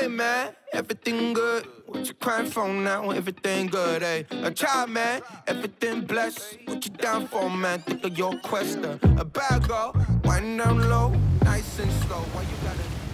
Hey man, everything good. What you crying for now? Everything good, hey. A child, man, everything blessed. What you down for, man? Think of your quest. A bad girl, wind down low, nice and slow. Why you gotta?